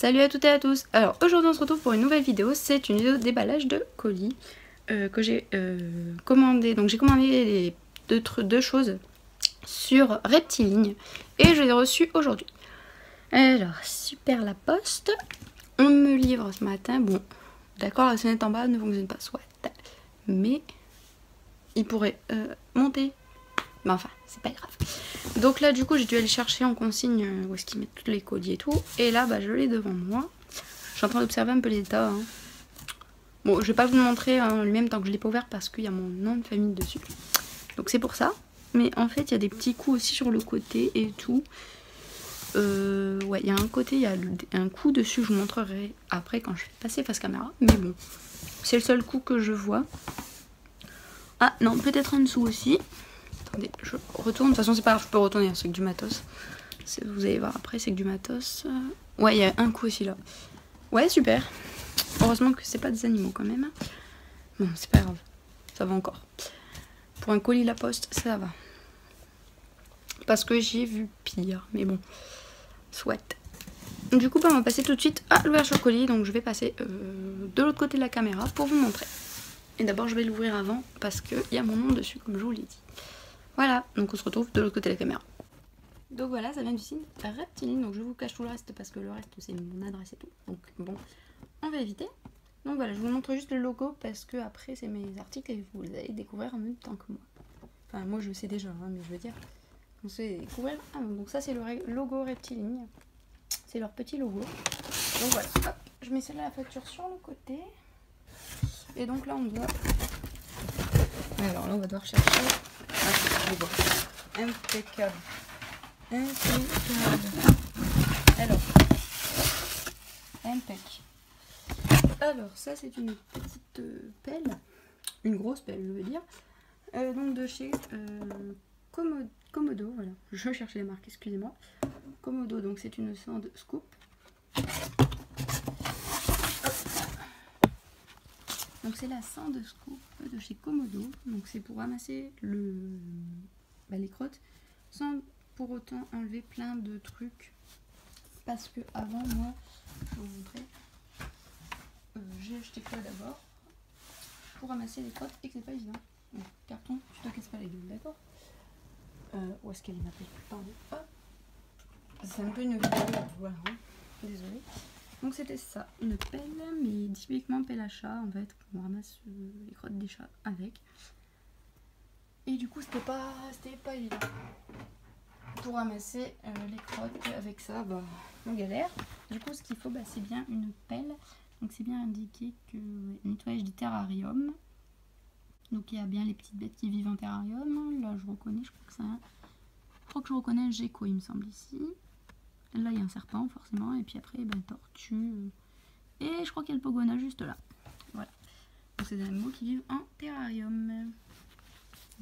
Salut à toutes et à tous. Alors aujourd'hui on se retrouve pour une nouvelle vidéo, c'est une vidéo déballage de colis euh, que j'ai euh, commandé. Donc j'ai commandé deux, choses sur Reptiline et je les ai reçues aujourd'hui. Alors super la poste, on me livre ce matin, bon d'accord la sonnette en bas ne fonctionne pas, soit, mais il pourrait euh, monter mais enfin, c'est pas grave. Donc là, du coup, j'ai dû aller chercher en consigne euh, où est-ce qu'ils mettent tous les colis et tout. Et là, bah, je l'ai devant moi. Je suis en train d'observer un peu l'état. Hein. Bon, je vais pas vous le montrer en lui-même tant que je l'ai pas ouvert parce qu'il y a mon nom de famille dessus. Donc c'est pour ça. Mais en fait, il y a des petits coups aussi sur le côté et tout. Euh, ouais, il y a un côté, il y a un coup dessus, je vous montrerai après quand je vais passer face caméra. Mais bon, c'est le seul coup que je vois. Ah non, peut-être en dessous aussi. Attendez, je retourne. De toute façon, c'est pas grave, je peux retourner, c'est que du matos. Vous allez voir après, c'est que du matos. Ouais, il y a un coup aussi là. Ouais, super. Heureusement que c'est pas des animaux quand même. Bon, c'est pas grave. Ça va encore. Pour un colis La Poste, ça va. Parce que j'ai vu pire. Mais bon, soit. Du coup, bah, on va passer tout de suite à l'ouverture colis. Donc, je vais passer euh, de l'autre côté de la caméra pour vous montrer. Et d'abord, je vais l'ouvrir avant parce qu'il y a mon nom dessus, comme je vous l'ai dit. Voilà, donc on se retrouve de l'autre côté de la caméra. Donc voilà, ça vient du signe Reptiline, donc je vous cache tout le reste parce que le reste c'est mon adresse et tout. Donc bon, on va éviter. Donc voilà, je vous montre juste le logo parce que après c'est mes articles et vous allez découvrir en même temps que moi. Enfin moi je le sais déjà, hein, mais je veux dire, on sait découvrir. Ah, donc ça c'est le logo Reptiline. C'est leur petit logo. Donc voilà, hop, je mets celle-là la facture sur le côté. Et donc là on doit... Alors là on va devoir chercher Impeccable. Impeccable. Alors. Impec. Alors, ça, c'est une petite euh, pelle. Une grosse pelle, je veux dire. Euh, donc, de chez euh, Komodo. Voilà. Je cherchais les marques, excusez-moi. Komodo, donc c'est une sonde scoop. Donc c'est la sonde scoop de chez Komodo. Donc c'est pour ramasser bah, les crottes sans pour autant enlever plein de trucs. Parce que avant moi, je vous montrer, euh, j'ai acheté quoi d'abord pour ramasser les crottes et que c'est pas évident. Carton, tu te casses pas les gueules, d'accord? Euh, Où est-ce qu'elle est ma pelle C'est un peu une vidéo. Hein. Désolée. Donc c'était ça, une pelle, mais typiquement pelle à chat en fait, on ramasse euh, les crottes des chats avec. Et du coup c'était pas, pas évident. Pour ramasser euh, les crottes avec ça, bah, on galère. Du coup ce qu'il faut bah, c'est bien une pelle. Donc c'est bien indiqué que nettoyage du terrarium. Donc il y a bien les petites bêtes qui vivent en terrarium. Là je reconnais, je crois que ça. Je crois que je reconnais un gecko il me semble ici. Là, il y a un serpent, forcément. Et puis après, ben, tortue. Et je crois qu'il y a le pogona juste là. Voilà. Donc, c'est des animaux qui vivent en terrarium.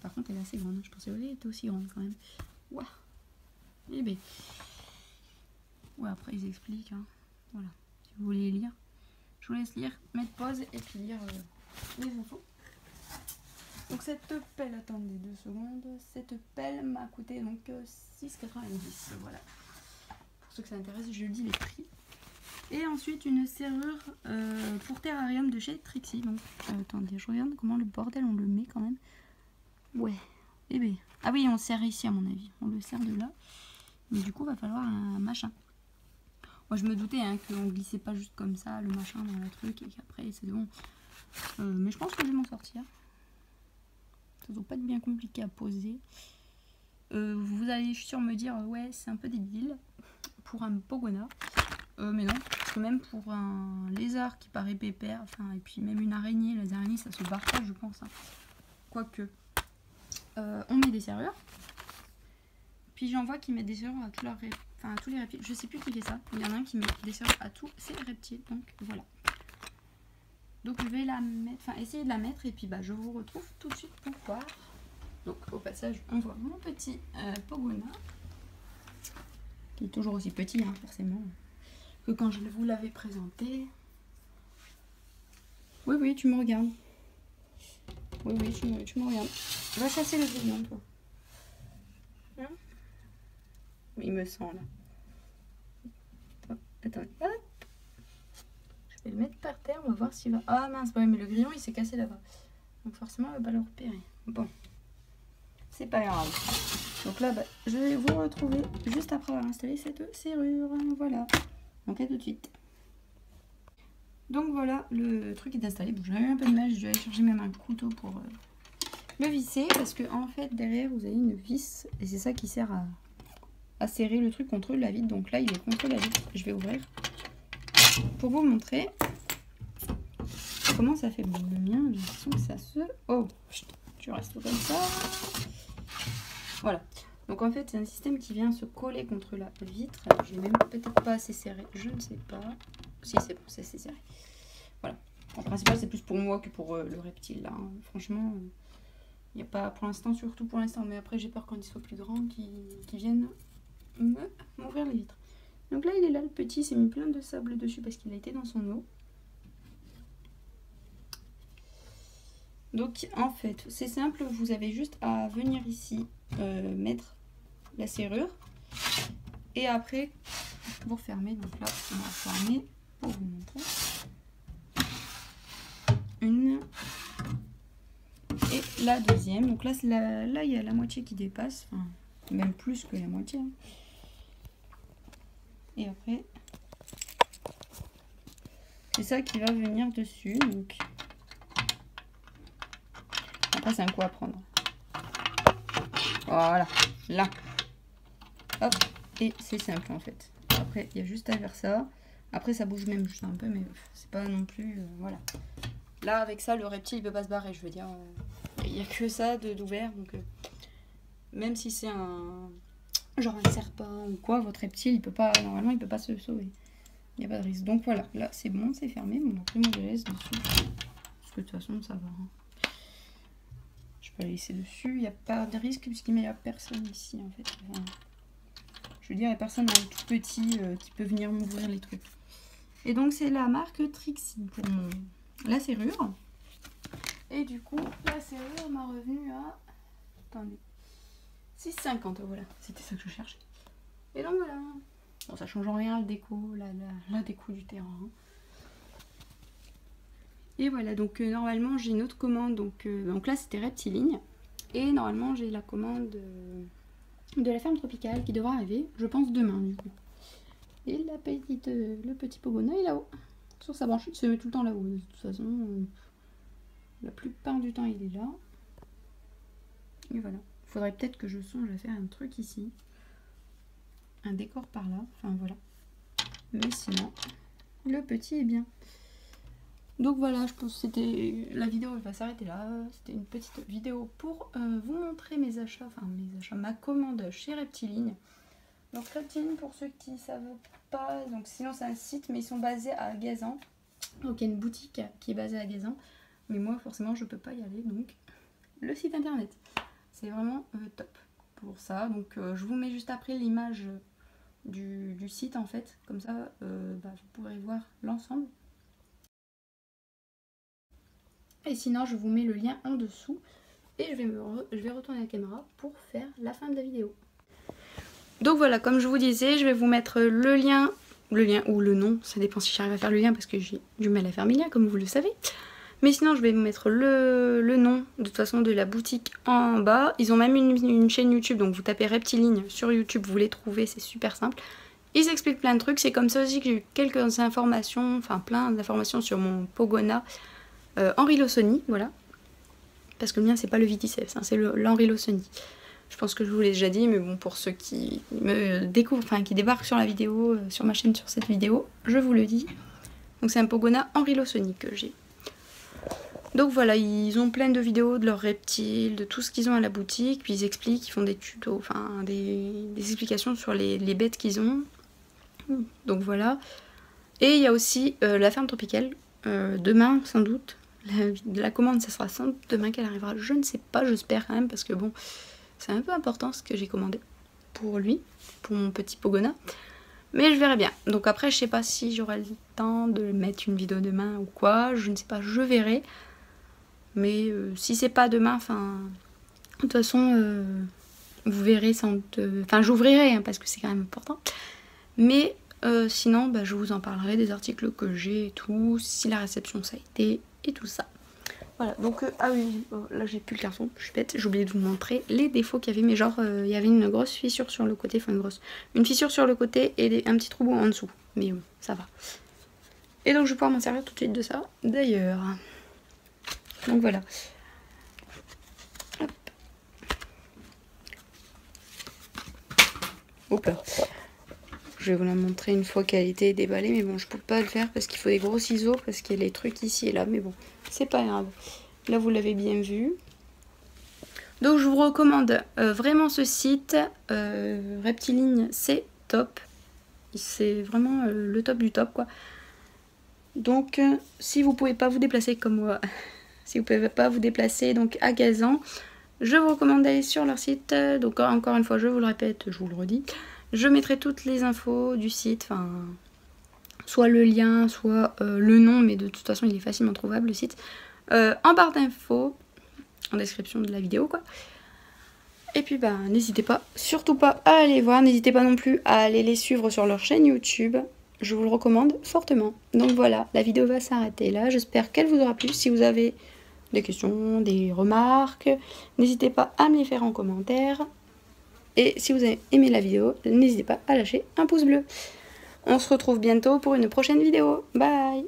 Par contre, elle est assez grande. Je pensais qu'elle était aussi grande quand même. Waouh. Eh ben. Ouais, après, ils expliquent. Hein. Voilà. Si vous voulez lire. Je vous laisse lire, mettre pause et puis lire euh, les infos. Donc cette pelle, attendez deux secondes, cette pelle m'a coûté donc 6,90. Euh, que ça intéresse, je dis les prix. Et ensuite une serrure euh, pour terrarium de chez Trixie. Donc euh, attendez, je regarde comment le bordel on le met quand même. Ouais, eh ben. Ah oui, on serre ici à mon avis. On le serre de là. Mais du coup, va falloir un machin. Moi, je me doutais hein, qu'on glissait pas juste comme ça le machin dans le truc et qu'après c'est bon. Euh, mais je pense que je vais m'en sortir. Ça doit pas être bien compliqué à poser. Vous allez, je suis sûre, me dire, ouais, c'est un peu débile pour un pogona. Euh, mais non, parce que même pour un lézard qui paraît pépère, enfin, et puis même une araignée, les araignées ça se barre je pense. Hein. Quoique, euh, on met des serrures. Puis j'en vois qui mettent des serrures à, tous enfin, les reptiles. Je sais plus qui fait ça. Il y en a un qui met des serrures à tous ces reptiles. Donc voilà. Donc je vais la mettre, enfin essayer de la mettre et puis bah je vous retrouve tout de suite pour voir. Donc au passage, on voit mon petit euh, pogona qui est toujours aussi petit, hein, forcément, que quand je vous l'avais présenté. Oui, oui, tu me regardes. Oui, oui, tu me, tu me regardes. Va chasser le grillon, toi. Hein? Il me sent, là. Attends, hop. on va voir s'il va... Ah mince, ouais, mais le grillon il s'est cassé là-bas. Donc forcément, on va pas le repérer. Bon, c'est pas grave. Donc là, bah, je vais vous retrouver juste après avoir installé cette serrure. Voilà. Donc à tout de suite. Donc voilà, le truc est installé. Bon, j'avais un peu de mal, je vais aller chercher même un couteau pour euh, le visser. Parce que en fait, derrière, vous avez une vis. Et c'est ça qui sert à, serrer le truc contre la vitre. Donc là, il est contre la vitre. Je vais ouvrir pour vous montrer comment ça fait. Bon, le mien, j'ai l'impression que ça se... Oh, tu restes comme ça. Voilà. Donc en fait, c'est un système qui vient se coller contre la vitre. Je n'ai même peut-être pas assez serré, je ne sais pas. Si, c'est bon, c'est assez serré. Voilà. En principal, c'est plus pour moi que pour euh, le reptile, là. Hein. Franchement, il n'y a pas pour l'instant, surtout pour l'instant. Mais après, j'ai peur quand il soit plus grand, qu'ils viennent m'ouvrir les vitres. Donc là, il est là, le petit, s'est mis plein de sable dessus parce qu'il a été dans son eau. Donc en fait, c'est simple, vous avez juste à venir ici euh, mettre la serrure et après vous refermez. Donc là, on va fermer pour vous montrer. Une et la deuxième. Donc là, là, il y a la moitié qui dépasse, même plus que la moitié. Hein. Et après, c'est ça qui va venir dessus. Donc après, c'est un coup à prendre. Voilà, là. Hop, et c'est simple en fait. Après, il y a juste à faire ça. Après, ça bouge même juste un peu, mais c'est pas non plus... Euh, voilà. Là, avec ça, le reptile, il peut pas se barrer, je veux dire. Euh, il n'y a que ça d'ouvert, donc... Euh, même si c'est un... Genre un serpent ou quoi, votre reptile, il peut pas... Normalement, il peut pas se sauver. Il n'y a pas de risque. Donc voilà, là, c'est bon, c'est fermé. Bon, après, moi, je laisse dessus. Parce que de toute façon, ça va. Hein laisser dessus. Il n'y a pas de risque puisqu'il n'y a personne ici en fait. je veux dire, il n'y a personne tout petit euh, qui peut venir m'ouvrir les trucs. Et donc c'est la marque Trixie pour la serrure. Et du coup, la serrure m'a revenu à... Attendez. 6,50, voilà. C'était ça que je cherchais. Et donc voilà. Bon, ça change rien le déco, la, déco du terrain. Et voilà, donc euh, normalement j'ai une autre commande, donc, euh, donc là c'était Reptiline. Et normalement j'ai la commande euh, de la ferme tropicale qui devra arriver, je pense demain du coup. Et la petite, le petit Pogona est là-haut, sur sa branche, il se met tout le temps là-haut. De toute façon, la plupart du temps il est là. Et voilà, il faudrait peut-être que je songe à faire un truc ici. Un décor par là, enfin voilà. Mais sinon, le petit est bien. Donc voilà, je pense que c'était la vidéo va s'arrêter là. C'était une petite vidéo pour euh, vous montrer mes achats, enfin mes achats, ma commande chez Reptiline. Donc Reptiline, pour ceux qui ne savent pas, donc sinon c'est un site, mais ils sont basés à Gazan. Donc il y a une boutique qui est basée à Gazan. Mais moi forcément je peux pas y aller, donc le site internet. C'est vraiment euh, top pour ça. Donc euh, je vous mets juste après l'image du, site en fait. Comme ça bah, vous pourrez voir l'ensemble. Et sinon, je vous mets le lien en dessous. Et je vais, je vais retourner la caméra pour faire la fin de la vidéo. Donc voilà, comme je vous disais, je vais vous mettre le lien, le lien ou le nom, ça dépend si j'arrive à faire le lien parce que j'ai du mal à faire mes liens comme vous le savez. Mais sinon je vais vous mettre le, nom de toute façon de la boutique en bas. Ils ont même une, chaîne YouTube, donc vous tapez Reptiline sur YouTube, vous les trouvez, c'est super simple. Ils expliquent plein de trucs, c'est comme ça aussi que j'ai eu quelques informations, enfin plein d'informations sur mon Pogona. Euh, Henri voilà. Parce que le mien, c'est pas le Viticeps, hein, c'est l'Henri Lawsony. Je pense que je vous l'ai déjà dit, mais bon, pour ceux qui me découvrent, enfin qui débarquent sur la vidéo, euh, sur ma chaîne, sur cette vidéo, je vous le dis. Donc c'est un Pogona Henri Lawsony que j'ai. Donc voilà, ils ont plein de vidéos de leurs reptiles, de tout ce qu'ils ont à la boutique, puis ils expliquent, ils font des tutos, enfin des, explications sur les, bêtes qu'ils ont. Donc voilà. Et il y a aussi euh, la ferme tropicale, demain sans doute, la, commande, ça sera sans demain qu'elle arrivera. Je ne sais pas, j'espère quand même, parce que bon, c'est un peu important ce que j'ai commandé pour lui, pour mon petit Pogona. Mais je verrai bien. Donc après, je sais pas si j'aurai le temps de mettre une vidéo demain ou quoi. Je ne sais pas, je verrai. Mais euh, si c'est pas demain, enfin... De toute façon, euh, vous verrez sans doute... Enfin, j'ouvrirai, hein, parce que c'est quand même important. Mais Euh, sinon, bah, je vous en parlerai des articles que j'ai et tout, si la réception ça a été et tout ça. Voilà, donc, euh, ah oui, oh, là j'ai plus le carton, je suis bête, j'ai oublié de vous montrer les défauts qu'il y avait, mais genre, euh, il y avait une grosse fissure sur le côté, enfin une grosse, une fissure sur le côté et un petit trou en dessous, mais bon, ça va. Et donc je vais pouvoir m'en servir tout de suite de ça, d'ailleurs. Donc voilà. Hop. Je vais vous la montrer une fois qu'elle a été déballée, mais bon, je peux pas le faire parce qu'il faut des gros ciseaux, parce qu'il y a les trucs ici et là, mais bon, c'est pas grave. Là, vous l'avez bien vu. Donc, je vous recommande euh, vraiment ce site. Euh, Reptiline, c'est top. C'est vraiment euh, le top du top, quoi. Donc, si vous pouvez pas vous déplacer comme moi, si vous pouvez pas vous déplacer donc à Gazan, je vous recommande d'aller sur leur site. Donc, encore une fois, je vous le répète, je vous le redis. Je mettrai toutes les infos du site, soit le lien, soit le nom, mais de toute façon, il est facilement trouvable le site. Euh, en barre d'infos, en description de la vidéo quoi. Et puis bah n'hésitez pas, surtout pas à aller voir, n'hésitez pas non plus à aller les suivre sur leur chaîne YouTube. Je vous le recommande fortement. Donc voilà, la vidéo va s'arrêter là. J'espère qu'elle vous aura plu. Si vous avez des questions, des remarques, n'hésitez pas à me les faire en commentaire. Et si vous avez aimé la vidéo, n'hésitez pas à lâcher un pouce bleu. On se retrouve bientôt pour une prochaine vidéo. Bye